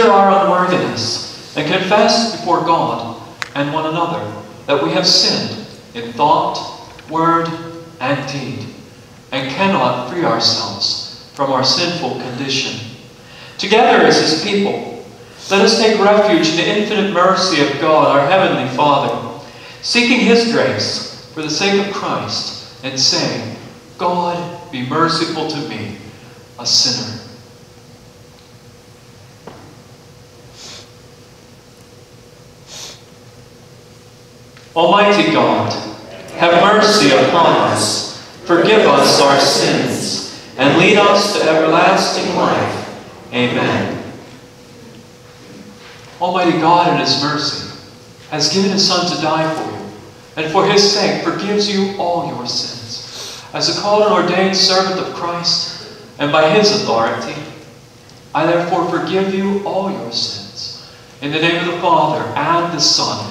consider our unworthiness and confess before God and one another that we have sinned in thought, word, and deed, and cannot free ourselves from our sinful condition. Together as His people, let us take refuge in the infinite mercy of God, our Heavenly Father, seeking His grace for the sake of Christ, and saying, God, be merciful to me, a sinner. Almighty God, have mercy upon us, forgive us our sins, and lead us to everlasting life. Amen. Almighty God, in His mercy, has given His Son to die for you, and for His sake forgives you all your sins. As a called and ordained servant of Christ, and by His authority, I therefore forgive you all your sins. In the name of the Father, and the Son,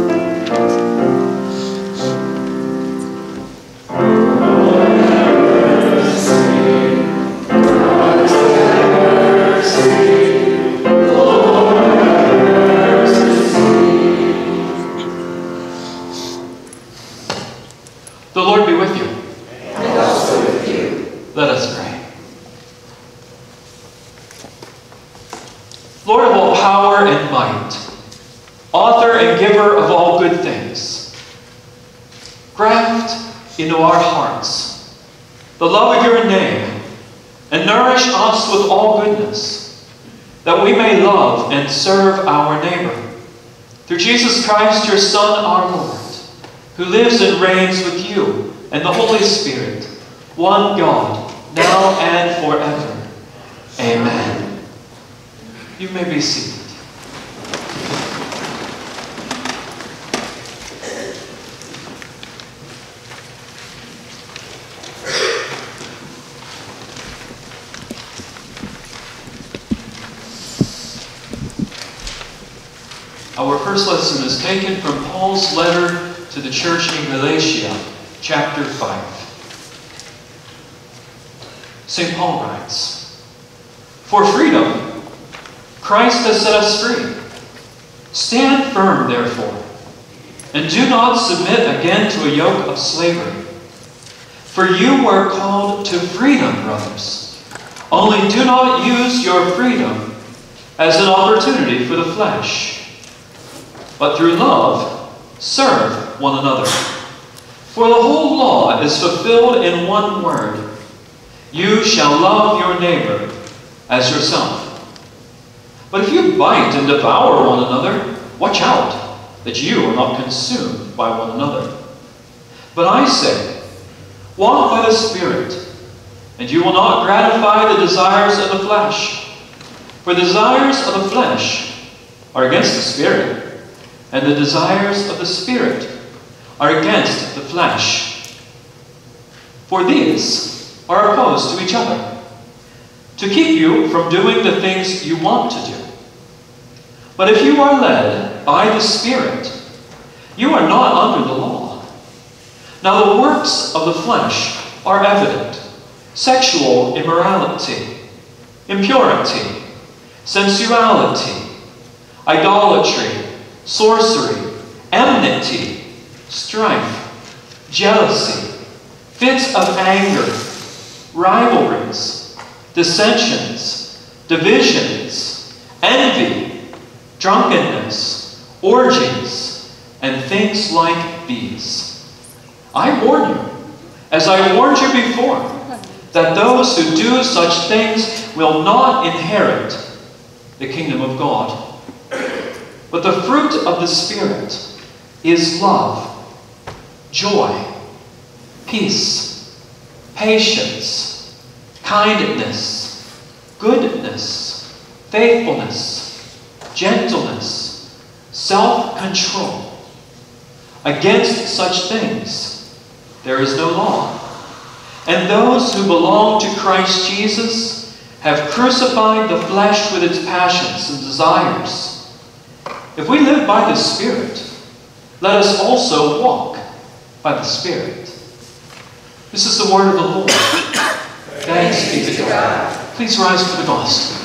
And nourish us with all goodness, that we may love and serve our neighbor. Through Jesus Christ, your Son, our Lord, who lives and reigns with you and the Holy Spirit, one God, now and forever. Amen. You may be seated. Our first lesson is taken from Paul's letter to the church in Galatia, chapter 5. St. Paul writes, For freedom, Christ has set us free. Stand firm, therefore, and do not submit again to a yoke of slavery. For you were called to freedom, brothers. Only do not use your freedom as an opportunity for the flesh, but through love serve one another. For the whole law is fulfilled in one word you shall love your neighbor as yourself. But if you bite and devour one another, watch out that you are not consumed by one another. But I say, walk by the Spirit, and you will not gratify the desires of the flesh. For the desires of the flesh are against the Spirit, and the desires of the Spirit are against the flesh. For these are opposed to each other, to keep you from doing the things you want to do. But if you are led by the Spirit, you are not under the law. Now the works of the flesh are evident sexual immorality, impurity, sensuality, idolatry, sorcery, enmity, strife, jealousy, fits of anger, rivalries, dissensions, divisions, envy, drunkenness, orgies, and things like these. I warn you, as I warned you before, that those who do such things will not inherit the kingdom of God. But the fruit of the Spirit is love, joy, peace, patience, kindness, goodness, faithfulness, gentleness, self control. Against such things there is no law. And those who belong to Christ Jesus have crucified the flesh with its passions and desires. If we live by the Spirit, let us also walk by the Spirit. This is the word of the Lord. Thanks be to God. Please rise for the gospel.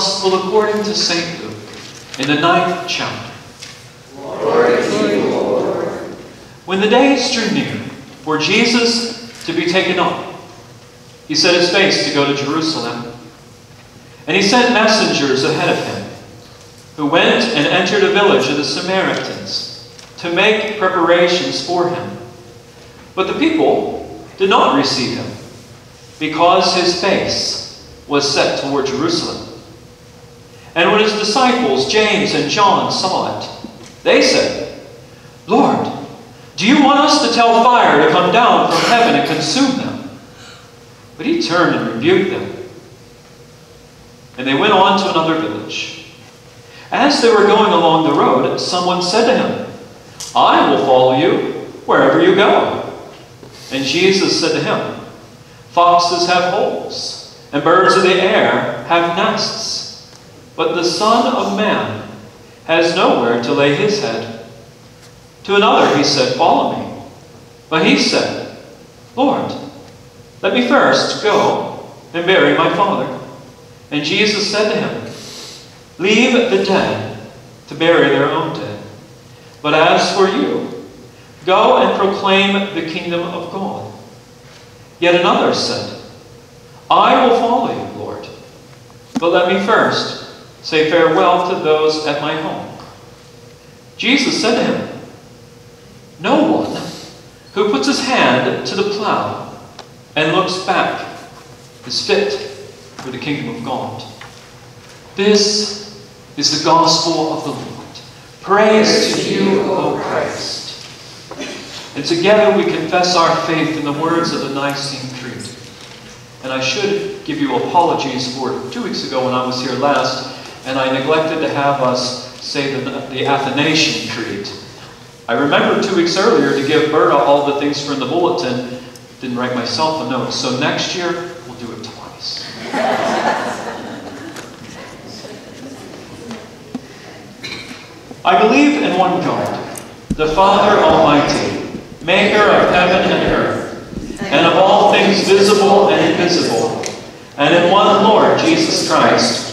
Gospel according to St. Luke, in the ninth chapter. When the days drew near for Jesus to be taken up, he set his face to go to Jerusalem. And he sent messengers ahead of him, who went and entered a village of the Samaritans to make preparations for him. But the people did not receive him, because his face was set toward Jerusalem. His disciples, James and John, saw it, they said, Lord, do you want us to tell fire to come down from heaven and consume them? But he turned and rebuked them. And they went on to another village. As they were going along the road, someone said to him, I will follow you wherever you go. And Jesus said to him, Foxes have holes and birds of the air have nests, but the Son of Man has nowhere to lay his head. To another he said, Follow me. But he said, Lord, let me first go and bury my father. And Jesus said to him, Leave the dead to bury their own dead. But as for you, go and proclaim the kingdom of God. Yet another said, I will follow you, Lord. But let me first say farewell to those at my home. Jesus said to him, No one who puts his hand to the plow and looks back is fit for the kingdom of God. This is the gospel of the Lord. Praise, to you, O Christ. And together we confess our faith in the words of the Nicene Creed. And I should give you apologies for two weeks ago when I was here last, and I neglected to have us say the, the Athanasian Creed. I remembered two weeks earlier to give Berta all the things from the bulletin, didn't write myself a note, so next year we'll do it twice. I believe in one God, the Father Almighty, maker of heaven and earth, and of all things visible and invisible, and in one Lord Jesus Christ,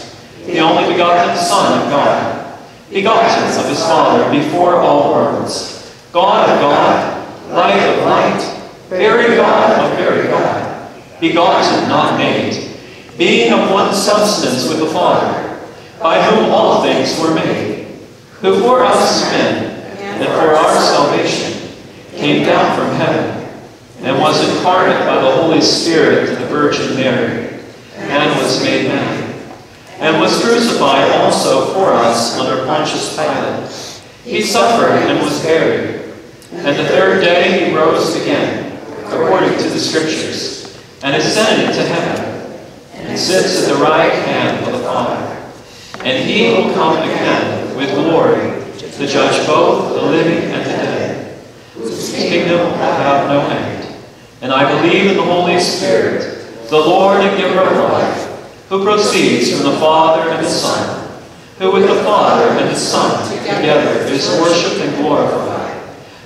the only begotten Son of God, begotten of his Father before all worlds, God of God, light of light, very God of very God, begotten, not made, being of one substance with the Father, by whom all things were made, who for us men, and for our salvation, came down from heaven, and was incarnate by the Holy Spirit to the Virgin Mary, and was made man, and was crucified also for us under Pontius Pilate. He suffered and was buried, and the third day he rose again, according to the Scriptures, and ascended to heaven, and sits at the right hand of the Father. And he will come again with glory to judge both the living and the dead, whose kingdom will have no end. And I believe in the Holy Spirit, the Lord and giver of life, who proceeds from the Father and the Son, who with the Father and the Son together is worshipped and glorified,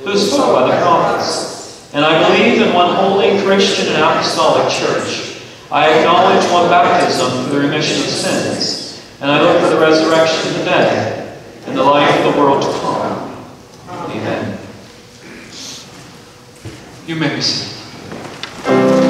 who spoke by the prophets. And I believe in one holy Christian and apostolic church. I acknowledge one baptism for the remission of sins, and I look for the resurrection of the dead and the life of the world to come. Amen. You may be seated.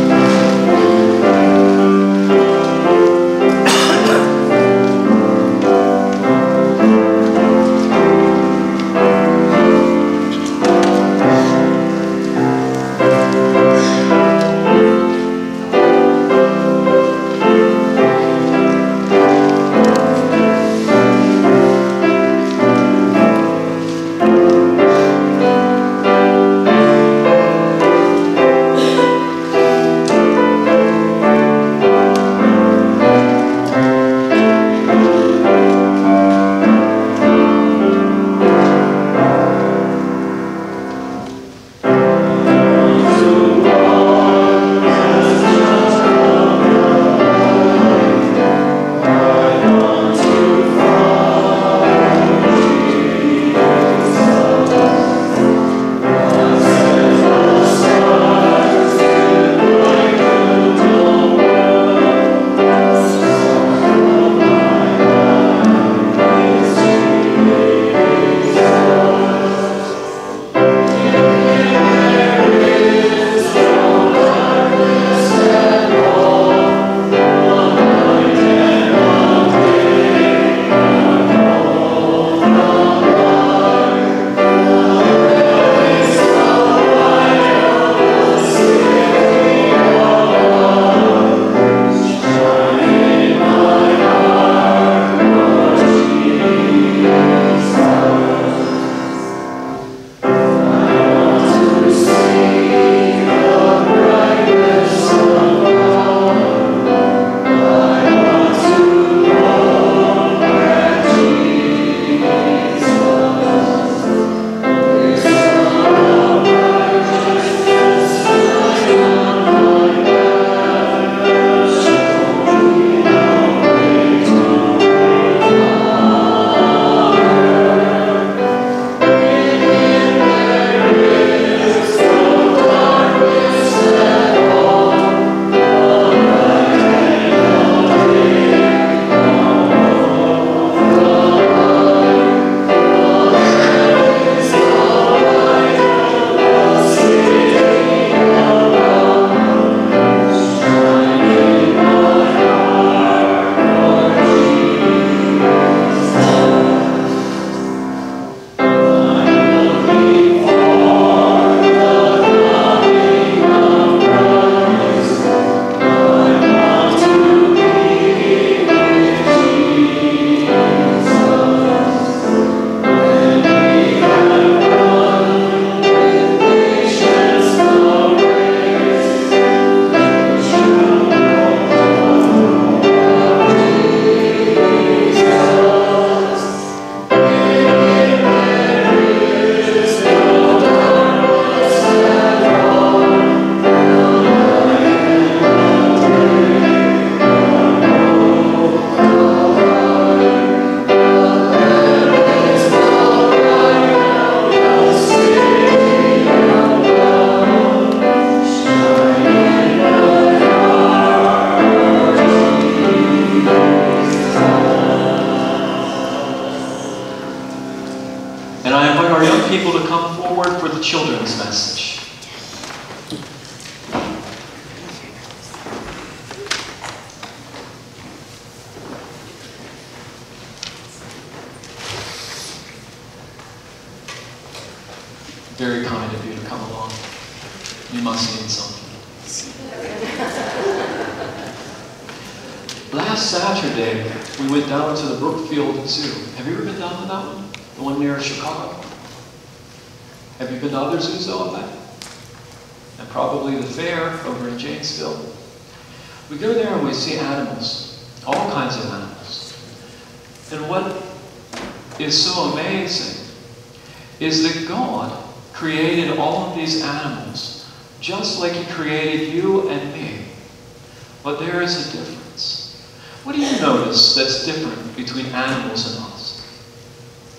But there is a difference. What do you notice that's different between animals and us?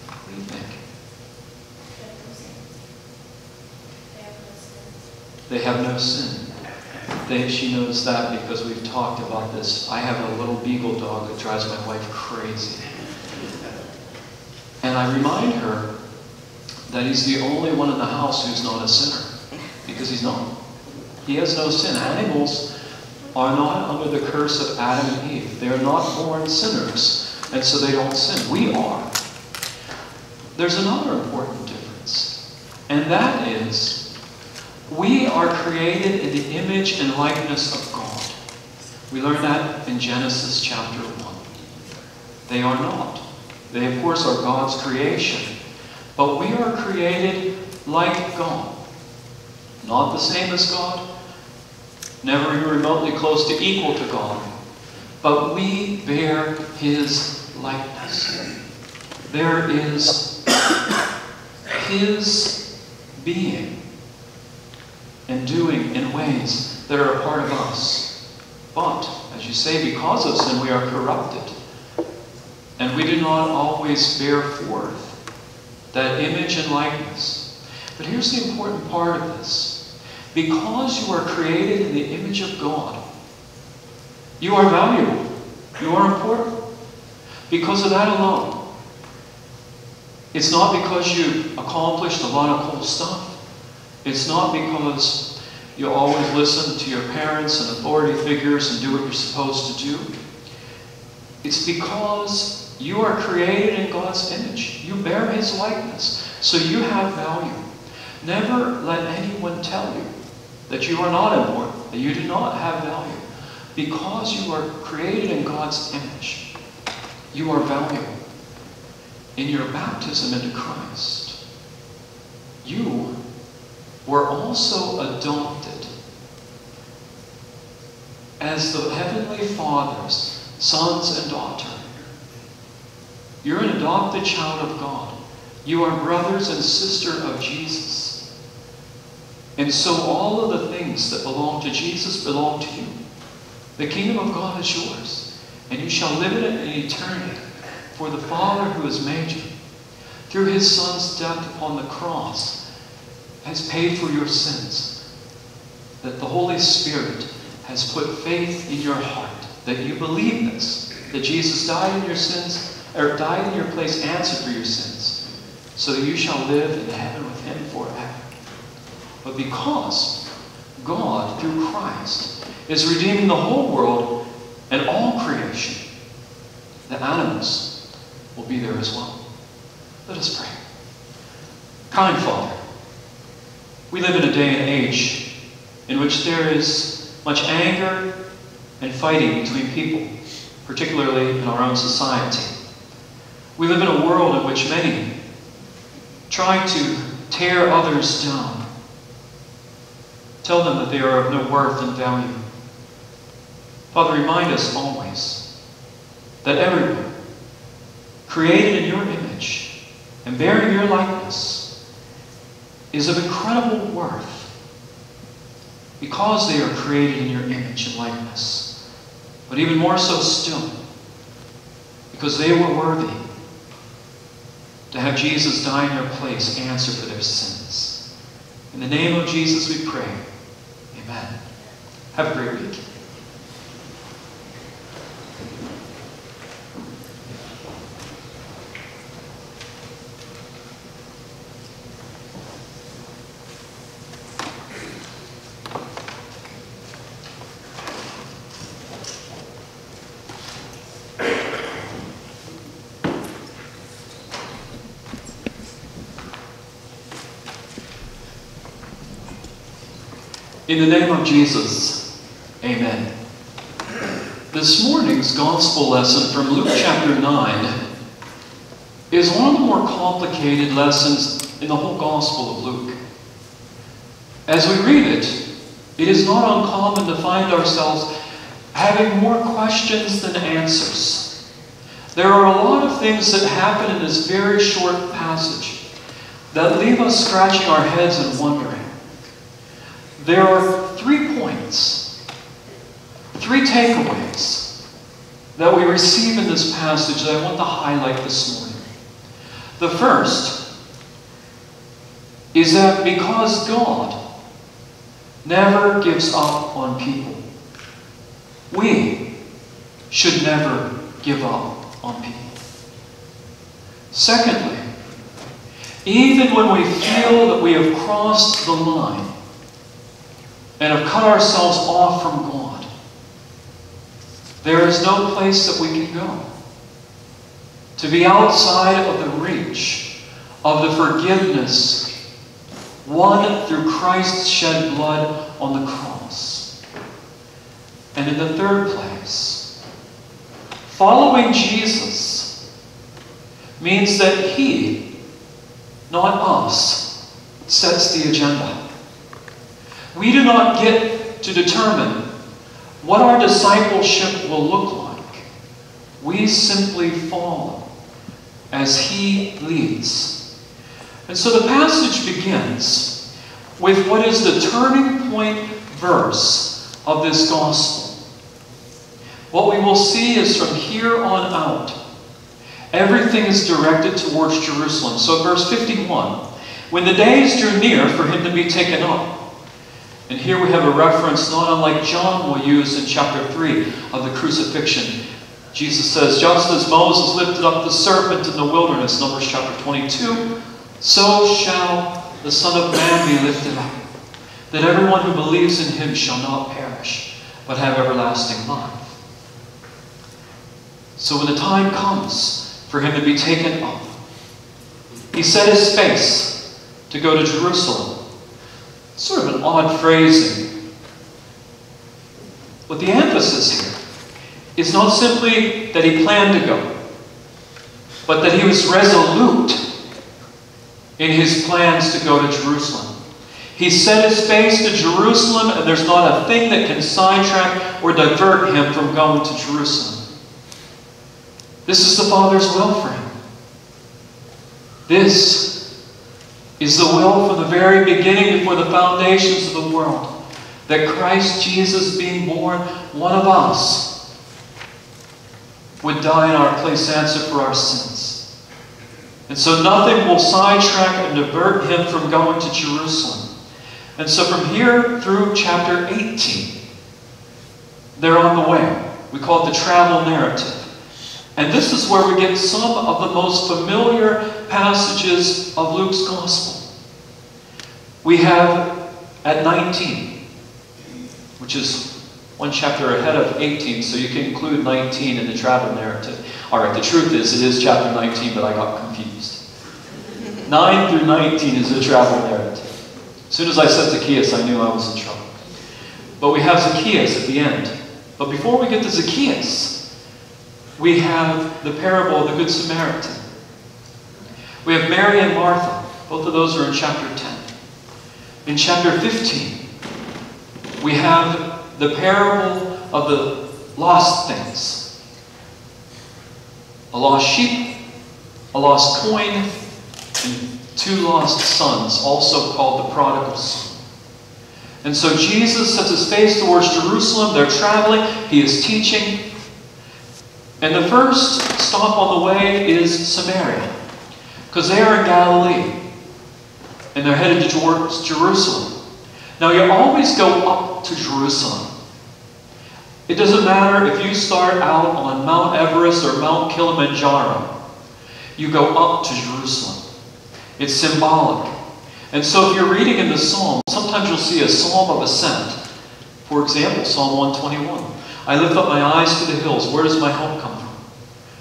What do you think? They have no sin. They, she knows that because we've talked about this. I have a little beagle dog that drives my wife crazy. And I remind her that he's the only one in the house who's not a sinner because he's not. He has no sin. Animals are not under the curse of Adam and Eve. They are not born sinners, and so they don't sin. We are. There's another important difference, and that is we are created in the image and likeness of God. We learn that in Genesis chapter 1. They are not. They, of course, are God's creation. But we are created like God. Not the same as God, never even remotely close to equal to God, but we bear His likeness. There is His being and doing in ways that are a part of us. But, as you say, because of sin, we are corrupted. And we do not always bear forth that image and likeness. But here's the important part of this. Because you are created in the image of God, you are valuable. You are important. Because of that alone. It's not because you accomplished a lot of cool stuff. It's not because you always listen to your parents and authority figures and do what you're supposed to do. It's because you are created in God's image. You bear His likeness. So you have value. Never let anyone tell you that you are not important, that you do not have value. Because you are created in God's image, you are valuable. In your baptism into Christ, you were also adopted as the Heavenly Father's sons and daughter. You're an adopted child of God. You are brothers and sister of Jesus. And so all of the things that belong to Jesus belong to you. The kingdom of God is yours, and you shall live in it in eternity. For the Father who has made you, through his Son's death upon the cross, has paid for your sins. That the Holy Spirit has put faith in your heart, that you believe this, that Jesus died in your sins, or died in your place, answered for your sins, so that you shall live in heaven with him forever. But because God, through Christ, is redeeming the whole world and all creation, the animals will be there as well. Let us pray. Kind Father, we live in a day and age in which there is much anger and fighting between people, particularly in our own society. We live in a world in which many try to tear others down, tell them that they are of no worth and value. Father, remind us always that everyone created in your image and bearing your likeness is of incredible worth because they are created in your image and likeness. But even more so still, because they were worthy to have Jesus die in their place, answer for their sins. In the name of Jesus we pray. Amen. Have a great week. In the name of Jesus, amen. This morning's gospel lesson from Luke chapter 9 is one of the more complicated lessons in the whole gospel of Luke. As we read it, it is not uncommon to find ourselves having more questions than answers. There are a lot of things that happen in this very short passage that leave us scratching our heads and wondering. There are three points, three takeaways that we receive in this passage that I want to highlight this morning. The first is that because God never gives up on people. We should never give up on people. Secondly, even when we feel that we have crossed the line and have cut ourselves off from God, there is no place that we can go. To be outside of the reach of the forgiveness won through Christ's shed blood on the cross. And in the third place, following Jesus means that He, not us, sets the agenda. We do not get to determine what our discipleship will look like. We simply follow as He leads. And so the passage begins with what is the turning point verse of this gospel. What we will see is from here on out, everything is directed towards Jerusalem. So, verse 51 when the days drew near for him to be taken up, and here we have a reference not unlike John will use in chapter 3 of the crucifixion. Jesus says, Just as Moses lifted up the serpent in the wilderness, Numbers chapter 22, so shall the Son of Man be lifted up, that everyone who believes in him shall not perish, but have everlasting life. So when the time comes for him to be taken up, he set his face to go to Jerusalem. Sort of an odd phrasing. But the emphasis here is not simply that he planned to go, but that he was resolute in his plans to go to Jerusalem. He set his face to Jerusalem, and there's not a thing that can sidetrack or divert him from going to Jerusalem. This is the Father's will for him. This is the will from the very beginning, before the foundations of the world, that Christ Jesus, being born one of us, would die in our place, answer for our sins. And so nothing will sidetrack and divert him from going to Jerusalem. And so from here through chapter 18, they're on the way. We call it the travel narrative. And this is where we get some of the most familiar passages of Luke's Gospel. We have at 19, which is one chapter ahead of 18, so you can include 19 in the travel narrative. All right, the truth is, it is chapter 19, but I got confused. 9 through 19 is the travel narrative. As soon as I said Zacchaeus, I knew I was in trouble. But we have Zacchaeus at the end. But before we get to Zacchaeus, we have the parable of the Good Samaritan. We have Mary and Martha. Both of those are in chapter 10. In chapter 15, we have the parable of the lost things a lost sheep, a lost coin, and two lost sons, also called the prodigal son. And so Jesus sets his face towards Jerusalem. They're traveling. He is teaching. And the first stop on the way is Samaria. Because they are in Galilee. And they're headed towards Jerusalem. Now, you always go up to Jerusalem. It doesn't matter if you start out on Mount Everest or Mount Kilimanjaro. You go up to Jerusalem. It's symbolic. And so if you're reading in the Psalm, sometimes you'll see a psalm of ascent. For example, Psalm 121. I lift up my eyes to the hills. Where does my help come from?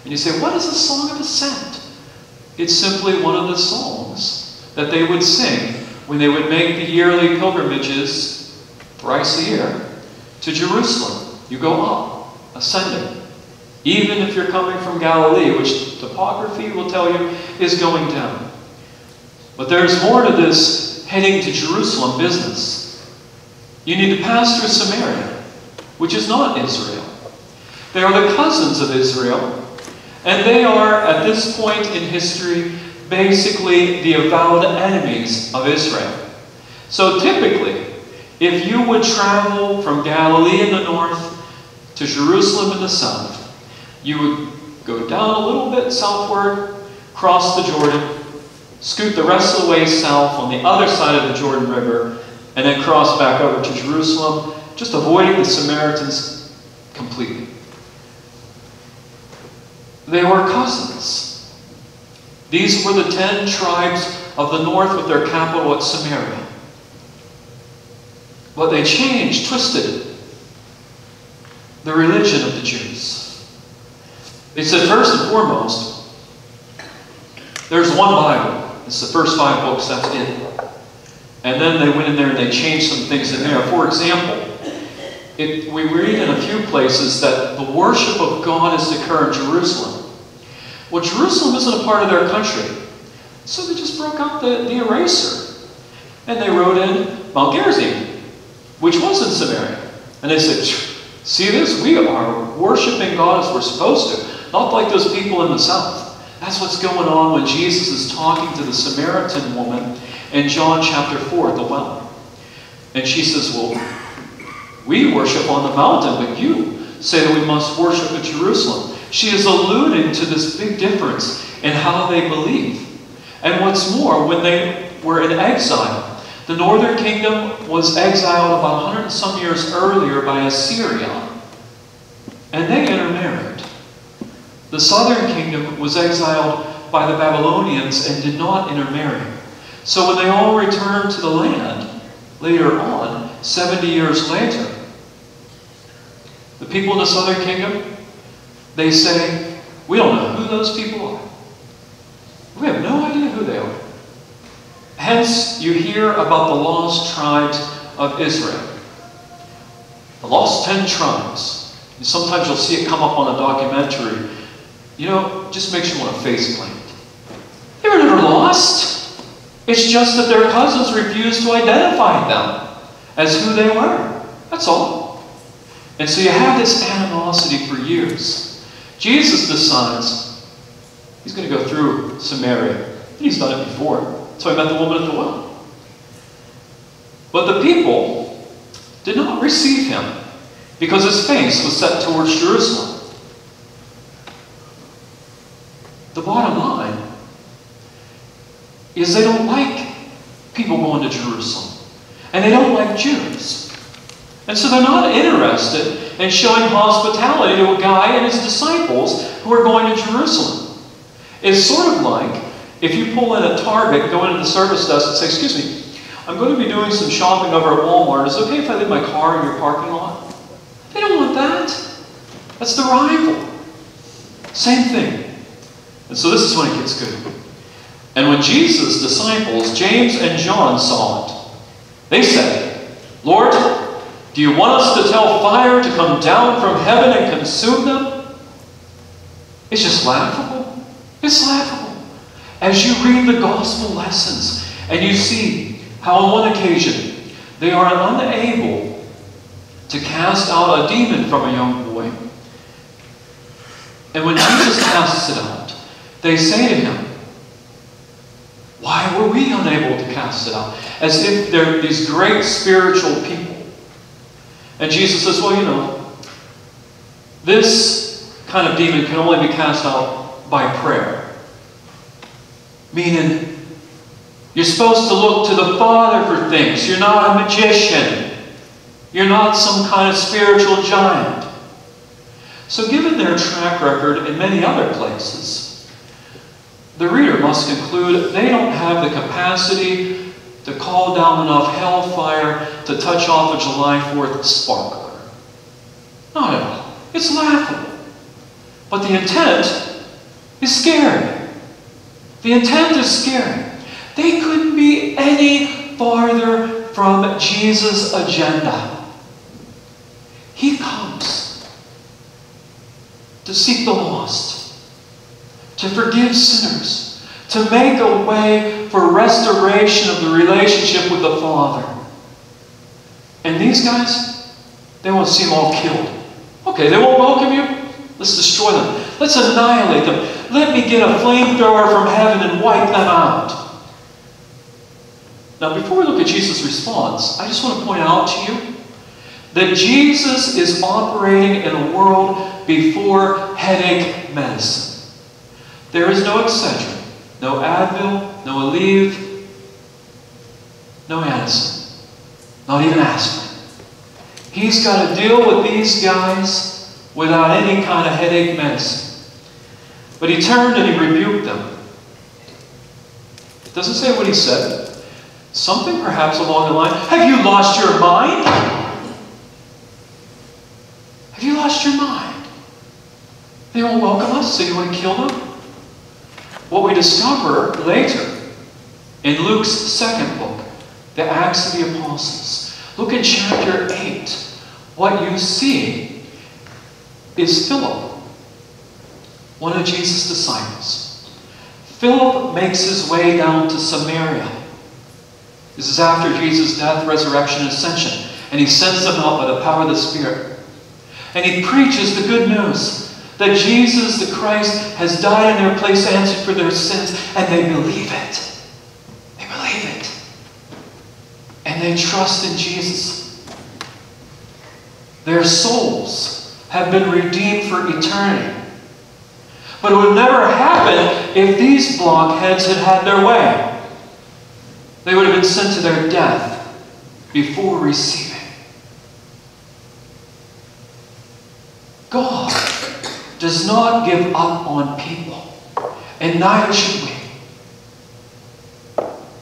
And you say, what is a song of ascent? It's simply one of the songs that they would sing when they would make the yearly pilgrimages thrice a year to Jerusalem. You go up, ascending. Even if you're coming from Galilee, which topography will tell you is going down. But there's more to this heading to Jerusalem business. You need to pass through Samaria, which is not Israel. They are the cousins of Israel, and they are, at this point in history, basically the avowed enemies of Israel. So typically, if you would travel from Galilee in the north to Jerusalem in the south, you would go down a little bit southward, cross the Jordan, scoot the rest of the way south on the other side of the Jordan River, and then cross back over to Jerusalem, just avoiding the Samaritans completely. They were cousins. These were the ten tribes of the north with their capital at Samaria. But they changed, twisted the religion of the Jews. They said, first and foremost, there's one Bible. It's the first five books, that's it. And then they went in there and they changed some things in there. For example, it, we read in a few places that the worship of God is to occur in Jerusalem. Well, Jerusalem isn't a part of their country. So they just broke out the, the eraser. And they wrote in Mount Gerizim, which was in Samaria. And they said, see this? We are worshiping God as we're supposed to. Not like those people in the south. That's what's going on when Jesus is talking to the Samaritan woman in John chapter 4 at the well. And she says, Well, we worship on the mountain, but you say that we must worship at Jerusalem. She is alluding to this big difference in how they believe. And what's more, when they were in exile, the northern kingdom was exiled about 100 and some years earlier by Assyria, and they intermarried. The southern kingdom was exiled by the Babylonians and did not intermarry. So when they all returned to the land, later on, 70 years later, the people in the southern kingdom, they say, we don't know who those people are. We have no idea who they are. Hence, you hear about the lost tribes of Israel. The lost ten tribes. Sometimes you'll see it come up on a documentary. You know, just makes you want to face plant. They were never lost. It's just that their cousins refused to identify them as who they were. That's all. And so you have this animosity for years. Jesus decides he's going to go through Samaria. He's done it before. So he met the woman at the well. But the people did not receive him because his face was set towards Jerusalem. The bottom line is they don't like people going to Jerusalem. And they don't like Jews. And so they're not interested in showing hospitality to a guy and his disciples who are going to Jerusalem. It's sort of like if you pull in a Target, go into the service desk and say, Excuse me, I'm going to be doing some shopping over at Walmart. Is it okay if I leave my car in your parking lot? They don't want that. That's the rival. Same thing. And so this is when it gets good. And when Jesus' disciples, James and John, saw it, they said, Lord, do you want us to tell fire to come down from heaven and consume them? It's just laughable. It's laughable. As you read the gospel lessons and you see how on one occasion they are unable to cast out a demon from a young boy. And when Jesus casts it out, they say to him, why were we unable to cast it out? As if they're these great spiritual people. And Jesus says, Well, you know, this kind of demon can only be cast out by prayer. Meaning, you're supposed to look to the Father for things. You're not a magician. You're not some kind of spiritual giant. So, given their track record in many other places, the reader must conclude they don't have the capacity to call down enough hellfire to touch off a July 4th sparkler. Not at all. It's laughable. But the intent is scary. The intent is scary. They couldn't be any farther from Jesus' agenda. He comes to seek the lost to forgive sinners, to make a way for restoration of the relationship with the Father. And these guys, they want to see them all killed. Okay, they won't welcome you. Let's destroy them. Let's annihilate them. Let me get a flamethrower from heaven and wipe them out. Now, before we look at Jesus' response, I just want to point out to you that Jesus is operating in a world before headache medicine. There is no Excedrin, no Advil, no Aleve, no Anacin. He's got to deal with these guys without any kind of headache medicine. But he turned and he rebuked them. It doesn't say what he said. Something perhaps along the line Have you lost your mind? Have you lost your mind? They won't welcome us, so you want to kill them? What we discover later in Luke's second book, the Acts of the Apostles. Look at chapter 8. What you see is Philip, one of Jesus' disciples. Philip makes his way down to Samaria. This is after Jesus' death, resurrection, and ascension. And he sends them out by the power of the Spirit. And he preaches the good news that Jesus the Christ has died in their place, answered for their sins, and they believe it. They believe it. And they trust in Jesus. Their souls have been redeemed for eternity. But it would never happen if these blockheads had had their way. They would have been sent to their death before receiving. God does not give up on people, and neither should we.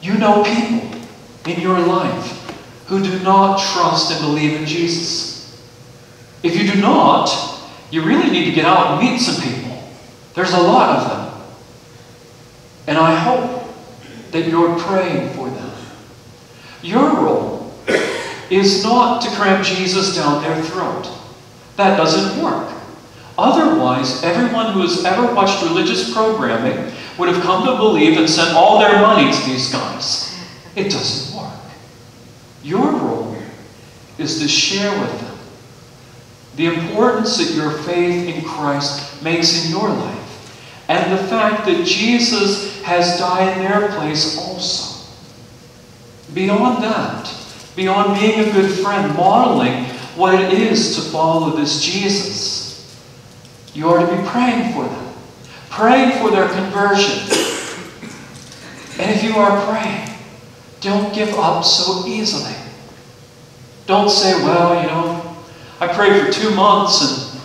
You know people in your life who do not trust and believe in Jesus. If you do not, you really need to get out and meet some people. There's a lot of them. And I hope that you're praying for them. Your role is not to cram Jesus down their throat. That doesn't work. Otherwise, everyone who has ever watched religious programming would have come to believe and sent all their money to these guys. It doesn't work. Your role is to share with them the importance that your faith in Christ makes in your life and the fact that Jesus has died in their place also. Beyond that, beyond being a good friend, modeling what it is to follow this Jesus you are to be praying for them, praying for their conversion. And if you are praying, don't give up so easily. Don't say, well, you know, I prayed for two months and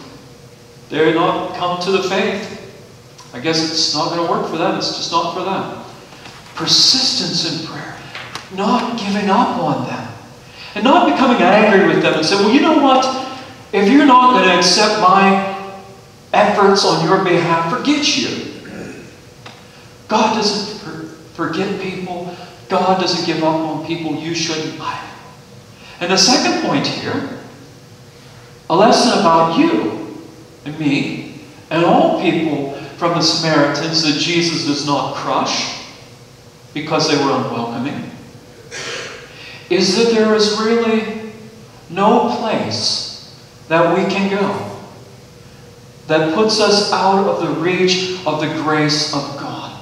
they're not come to the faith. I guess it's not going to work for them. It's just not for them. Persistence in prayer, not giving up on them, and not becoming angry with them and say, well, you know what? If you're not going to accept my efforts on your behalf, forget you. God doesn't forget people. God doesn't give up on people. You shouldn't either. And the second point here, a lesson about you and me and all people from the Samaritans that Jesus does not crush because they were unwelcoming, is that there is really no place that we can go that puts us out of the reach of the grace of God.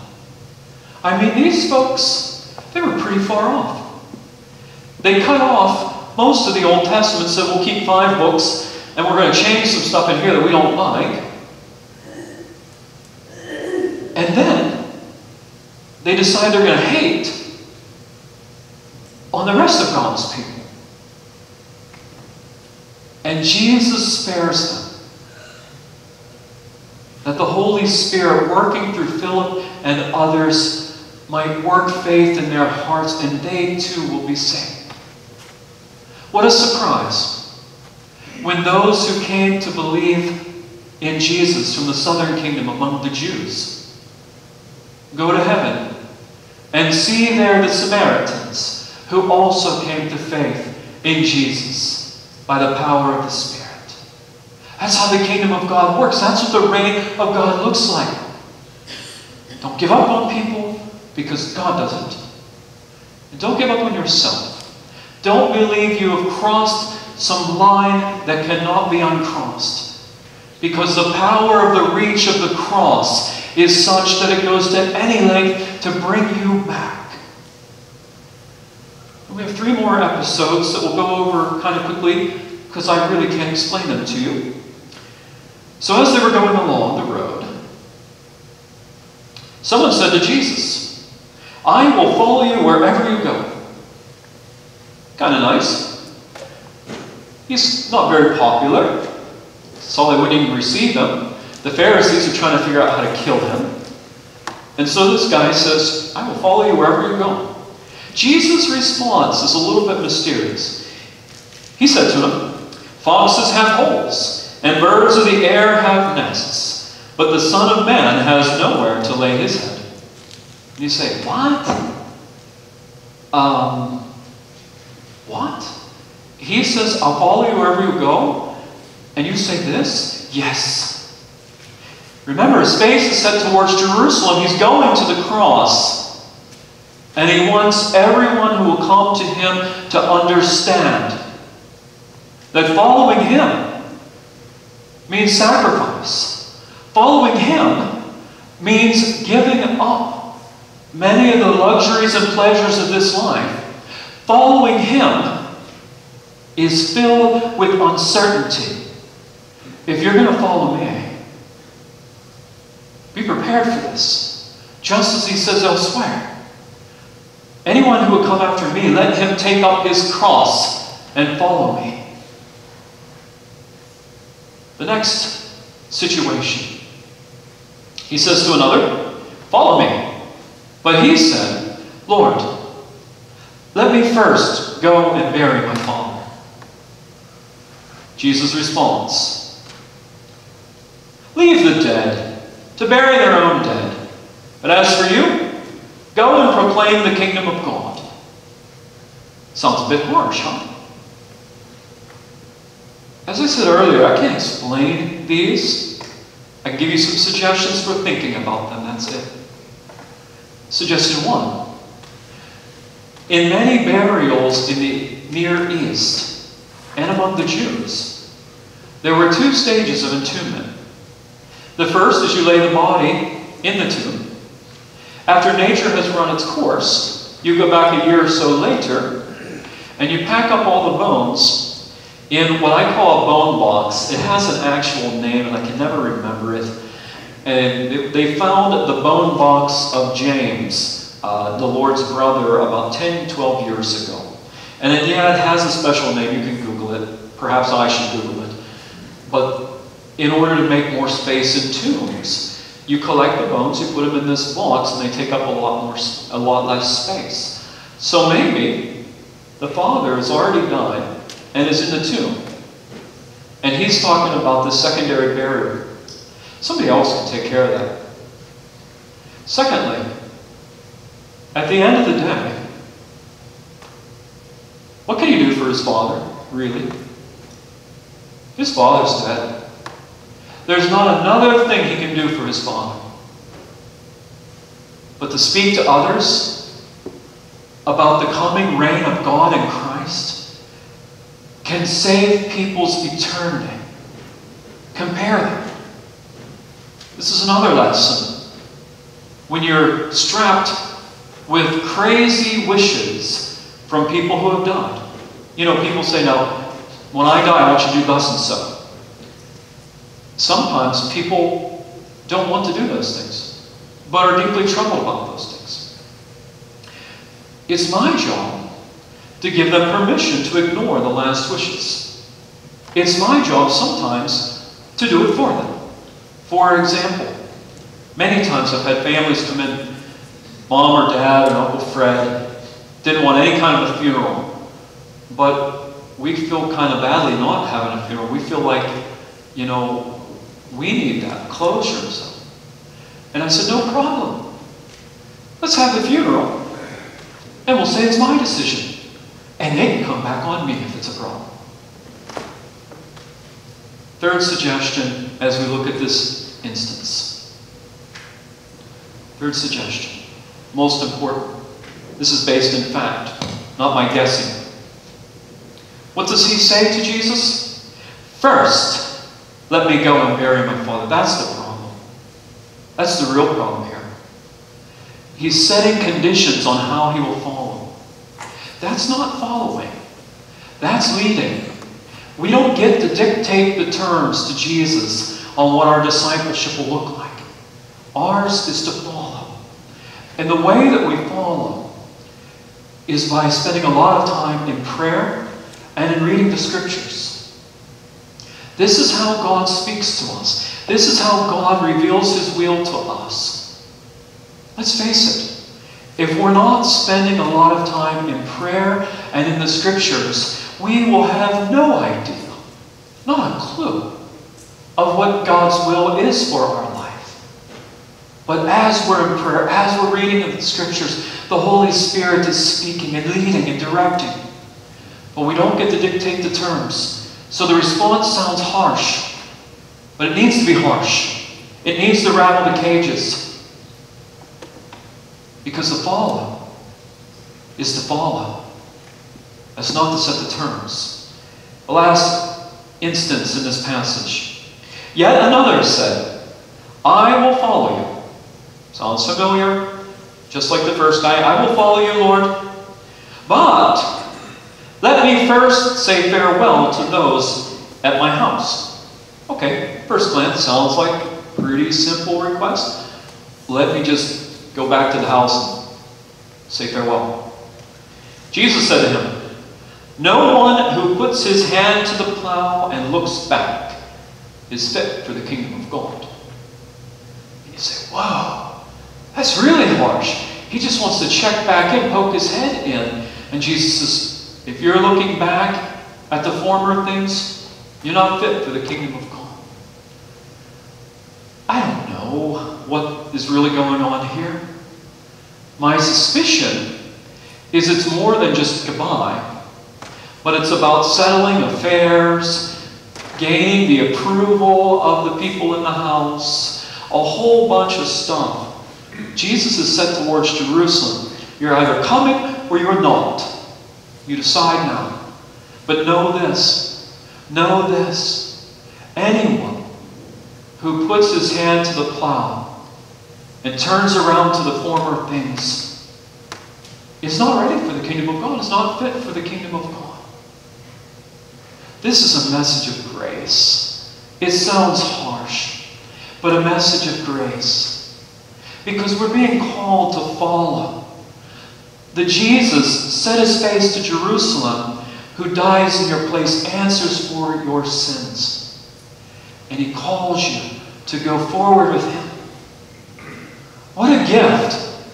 I mean, these folks, they were pretty far off. They cut off most of the Old Testament, said we'll keep five books, and we're going to change some stuff in here that we don't like. And then they decide they're going to hate on the rest of God's people. And Jesus spares them that the Holy Spirit, working through Philip and others, might work faith in their hearts and they too will be saved. What a surprise when those who came to believe in Jesus from the southern kingdom among the Jews go to heaven and see there the Samaritans who also came to faith in Jesus by the power of the Spirit. That's how the kingdom of God works. That's what the reign of God looks like. Don't give up on people because God doesn't. And don't give up on yourself. Don't believe you have crossed some line that cannot be uncrossed. Because the power of the reach of the cross is such that it goes to any length to bring you back. We have three more episodes that we'll go over kind of quickly because I really can't explain them to you. So as they were going along the road, someone said to Jesus, I will follow you wherever you go. Kind of nice. He's not very popular, so they wouldn't even receive him. The Pharisees are trying to figure out how to kill him. And so this guy says, I will follow you wherever you go. Jesus' response is a little bit mysterious. He said to him, Foxes have holes, and birds of the air have nests, but the Son of Man has nowhere to lay his head. You say, What? Um, what? He says, I'll follow you wherever you go. And you say this? Yes. Remember, his face is set towards Jerusalem. He's going to the cross. And he wants everyone who will come to him to understand that following him means sacrifice. Following him means giving up many of the luxuries and pleasures of this life. Following him is filled with uncertainty. If you're going to follow me, be prepared for this. Just as he says elsewhere. Anyone who would come after me, let him take up his cross and follow me. The next situation. He says to another, Follow me. But he said, Lord, let me first go and bury my father. Jesus responds, Leave the dead to bury their own dead. But as for you, go and proclaim the kingdom of God. Sounds a bit harsh, huh? As I said earlier, I can't explain these. I can give you some suggestions for thinking about them. That's it. Suggestion one. In many burials in the Near East and among the Jews, there were two stages of entombment. The first is you lay the body in the tomb. After nature has run its course, you go back a year or so later and you pack up all the bones in what I call a bone box. It has an actual name and I can never remember it. And they found the bone box of James, uh, the Lord's brother, about 10, 12 years ago. And it, yeah, it has a special name. You can Google it. Perhaps I should Google it. But in order to make more space in tombs. You collect the bones, you put them in this box, and they take up a lot more, a lot less space. So maybe the father has already died and is in the tomb, and he's talking about the secondary burial. Somebody else can take care of that. Secondly, at the end of the day, what can he do for his father, really? His father's dead. There's not another thing he can do for his Father. But to speak to others about the coming reign of God in Christ can save people's eternity. Compare them. This is another lesson. When you're strapped with crazy wishes from people who have died. You know, people say, now, when I die, I want you to do thus and so. Sometimes people don't want to do those things, but are deeply troubled about those things. It's my job to give them permission to ignore the last wishes. It's my job sometimes to do it for them. For example, many times I've had families come in, mom or dad or Uncle Fred didn't want any kind of a funeral, but we feel kind of badly not having a funeral. We feel like, you know, we need that closure. So. And I said, no problem. Let's have the funeral. And we'll say it's my decision. And they can come back on me if it's a problem. Third suggestion as we look at this instance. Third suggestion. Most important. This is based in fact, not my guessing. What does he say to Jesus? First, let me go and bury my father. That's the problem. That's the real problem here. He's setting conditions on how he will follow. That's not following. That's leading. We don't get to dictate the terms to Jesus on what our discipleship will look like. Ours is to follow. And the way that we follow is by spending a lot of time in prayer and in reading the scriptures. This is how God speaks to us. This is how God reveals His will to us. Let's face it. If we're not spending a lot of time in prayer and in the scriptures, we will have no idea, not a clue, of what God's will is for our life. But as we're in prayer, as we're reading the scriptures, the Holy Spirit is speaking and leading and directing. But we don't get to dictate the terms. So the response sounds harsh, but it needs to be harsh. It needs to rattle the cages. Because the follow is to follow. That's not to set the terms. The last instance in this passage. Yet another said, I will follow you. Sounds familiar? Just like the first guy, I will follow you, Lord. But let me first say farewell to those at my house. Okay, first glance sounds like a pretty simple request. Let me just Go back to the house and say farewell. Jesus said to him, No one who puts his hand to the plow and looks back is fit for the kingdom of God. And you say, Whoa, that's really harsh. He just wants to check back in, poke his head in. And Jesus says, If you're looking back at the former things, you're not fit for the kingdom of God. I don't know what is really going on here. My suspicion is it's more than just goodbye, but it's about settling affairs, gaining the approval of the people in the house, a whole bunch of stuff. Jesus is set towards Jerusalem. You're either coming or you're not. You decide now. But know this. Know this. Anyone who puts his hand to the plow and turns around to the former things is not ready for the kingdom of God, is not fit for the kingdom of God. This is a message of grace. It sounds harsh, but a message of grace. Because we're being called to follow. The Jesus set his face to Jerusalem, who dies in your place, answers for your sins. And he calls you to go forward with Him. What a gift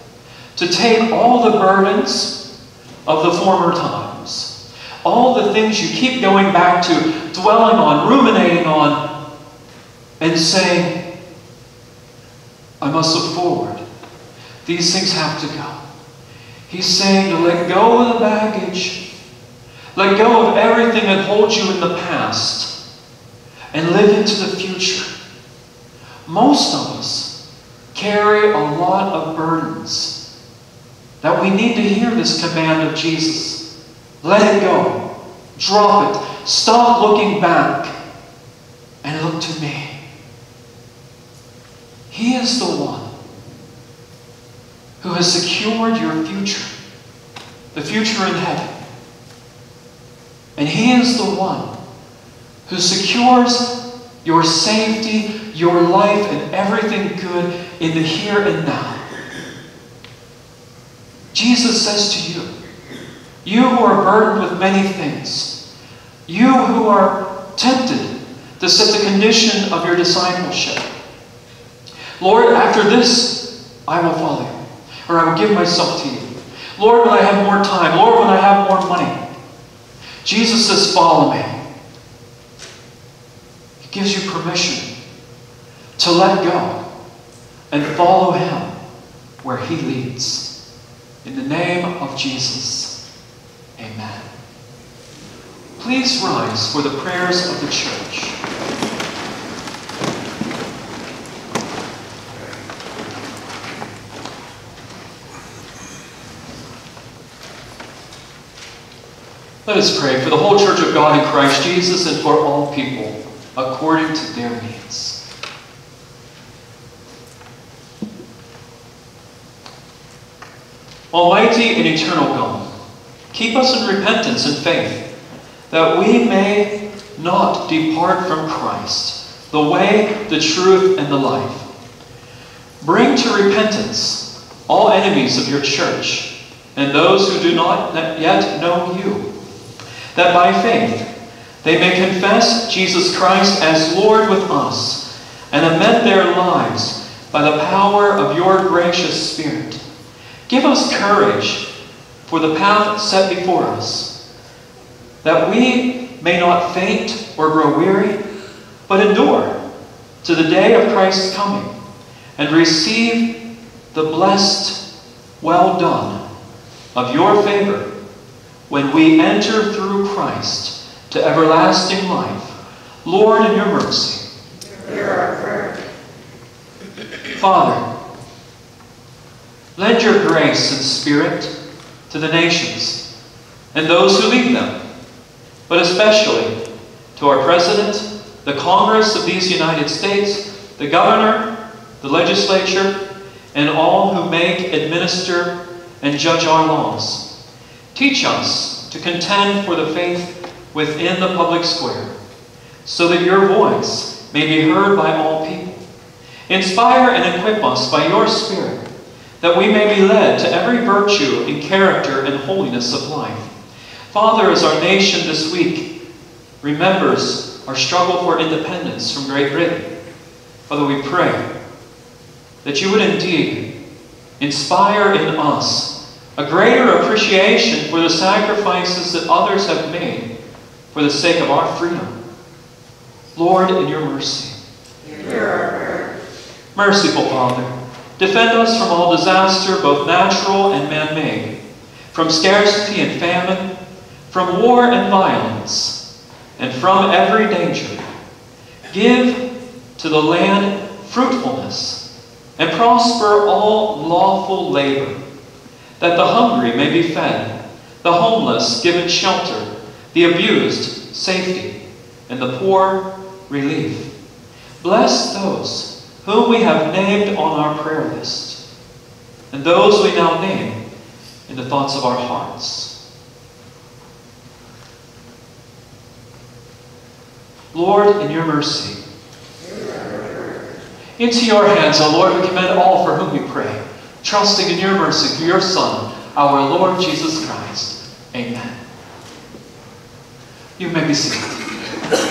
to take all the burdens of the former times, all the things you keep going back to, dwelling on, ruminating on, and saying, I must look forward. These things have to go. He's saying to let go of the baggage, let go of everything that holds you in the past, and live into the future. Most of us carry a lot of burdens that we need to hear this command of Jesus. Let it go. Drop it. Stop looking back and look to me. He is the one who has secured your future, the future in heaven. And He is the one who secures your safety, your life, and everything good in the here and now. Jesus says to you, you who are burdened with many things, you who are tempted to set the condition of your discipleship, Lord, after this, I will follow you, or I will give myself to you. Lord, when I have more time, Lord, when I have more money, Jesus says, follow me He gives you permission to let go and follow Him where He leads. In the name of Jesus, amen. Please rise for the prayers of the church. Let us pray for the whole church of God in Christ Jesus and for all people according to their needs. Almighty and eternal God, keep us in repentance and faith, that we may not depart from Christ, the way, the truth, and the life. Bring to repentance all enemies of your church and those who do not yet know you, that by faith they may confess Jesus Christ as Lord with us and amend their lives by the power of your gracious Spirit. Give us courage for the path set before us, that we may not faint or grow weary, but endure to the day of Christ's coming and receive the blessed, well done of your favor when we enter through Christ to everlasting life. Lord, in your mercy. Hear our prayer. Father, lend your grace and spirit to the nations and those who lead them, but especially to our President, the Congress of these United States, the Governor, the Legislature, and all who make, administer, and judge our laws. Teach us to contend for the faith within the public square, so that your voice may be heard by all people. Inspire and equip us by your Spirit, that we may be led to every virtue and character and holiness of life. Father, as our nation this week remembers our struggle for independence from Great Britain, Father, we pray that you would indeed inspire in us a greater appreciation for the sacrifices that others have made for the sake of our freedom. Lord, in your mercy. Hear our prayer. Merciful Father, defend us from all disaster, both natural and man made, from scarcity and famine, from war and violence, and from every danger. Give to the land fruitfulness, and prosper all lawful labor, that the hungry may be fed, the homeless given shelter, the abused safety, and the poor relief. Bless those whom we have named on our prayer list, and those we now name in the thoughts of our hearts. Lord, in your mercy, into your hands, O Lord, we commend all for whom we pray, trusting in your mercy through your Son, our Lord Jesus Christ. Amen. You may be seated.